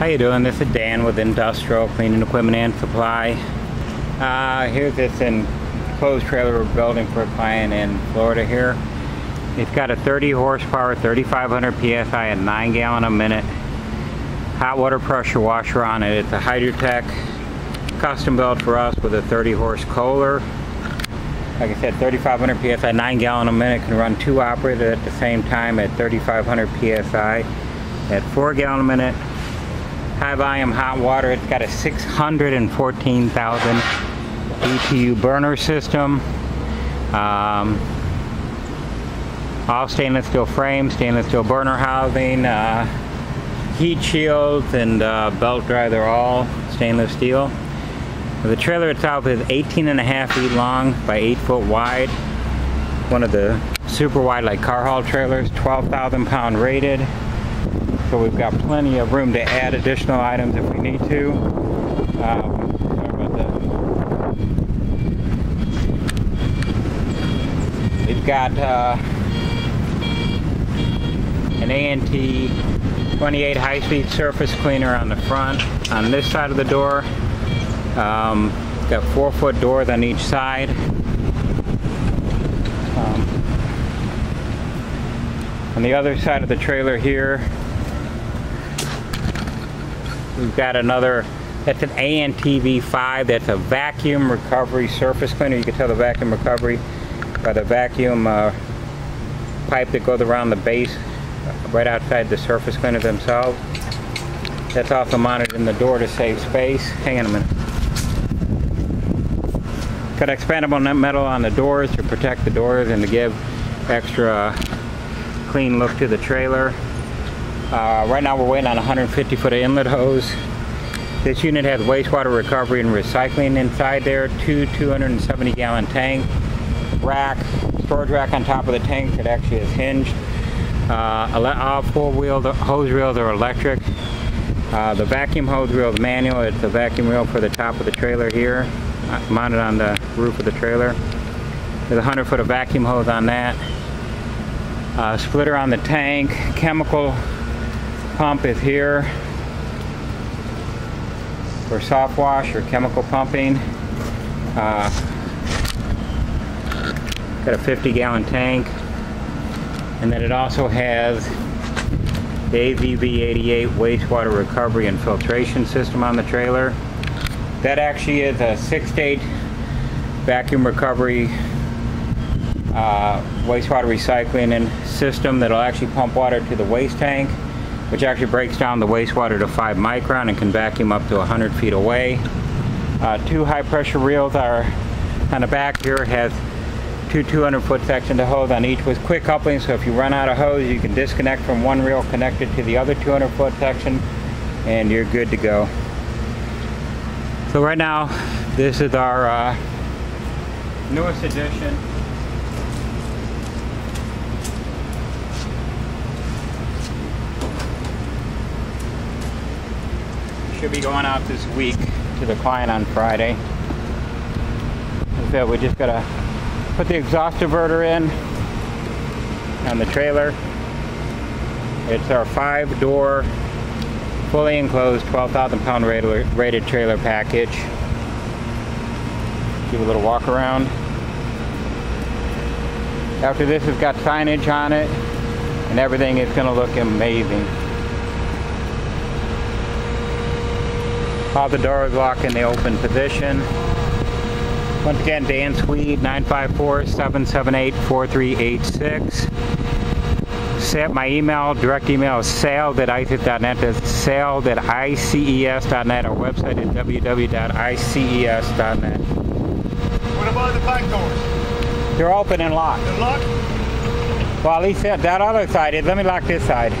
How you doing? This is Dan with Industrial Cleaning Equipment and Supply. Uh, here's this enclosed trailer we're building for a client in Florida here. It's got a 30 horsepower, 3500 psi at 9 gallon a minute hot water pressure washer on it. It's a Hydro Tek custom built for us with a 30 horse Kohler. Like I said, 3500 psi, 9 gallon a minute, can run two operators at the same time at 3500 psi at 4 gallon a minute. High volume hot water. It's got a 614,000 BTU burner system. Um, all stainless steel frame, stainless steel burner housing, uh, heat shields and uh, belt drive, they're all stainless steel. The trailer itself is 18 and a half feet long by 8 foot wide. One of the super wide like car haul trailers, 12,000 pound rated. So we've got plenty of room to add additional items if we need to. Um, we've got uh, an ANT 28 high-speed surface cleaner on the front. On this side of the door, um, got four-foot doors on each side. Um, on the other side of the trailer here, We've got another, that's an ANTV5, that's a vacuum recovery surface cleaner. You can tell the vacuum recovery by the vacuum uh, pipe that goes around the base right outside the surface cleaner themselves. That's also mounted in the door to save space. Hang on a minute. Got expandable metal on the doors to protect the doors and to give extra clean look to the trailer. Uh, right now we're waiting on 150 foot of inlet hose. This unit has wastewater recovery and recycling inside there, two 270 gallon tank, rack, storage rack on top of the tank that actually is hinged. Uh, all four wheel hose reels are electric. Uh, the vacuum hose reel is manual. It's a vacuum reel for the top of the trailer here, uh, mounted on the roof of the trailer. There's a 100 foot of vacuum hose on that. Uh, splitter on the tank, chemical pump is here for soft wash or chemical pumping. Uh, got a 50 gallon tank and then it also has the AZV88 wastewater recovery and filtration system on the trailer. That actually is a six-stage vacuum recovery uh, wastewater recycling and system that'll actually pump water to the waste tank which actually breaks down the wastewater to 5 micron and can vacuum up to 100 feet away. Uh, two high pressure reels are on the back here has two 200 foot sections of hose on each with quick coupling so if you run out of hose you can disconnect from one reel connected to the other 200 foot section and you're good to go. So right now this is our uh, newest addition should be going out this week to the client on Friday. So we just gotta put the exhaust diverter in on the trailer. It's our five door, fully enclosed, 12,000 pound rated trailer package. Give a little walk around. After this, it's got signage on it and everything is gonna look amazing. All the doors lock in the open position. Once again, Dan Swede, 954-778-4386. Set My email, direct email is sales at ices.net. That's sales at ices.net. Our website is www.ices.net. What about the back doors? They're open and locked. They're locked? Well, at least that, that other side is. Let me lock this side.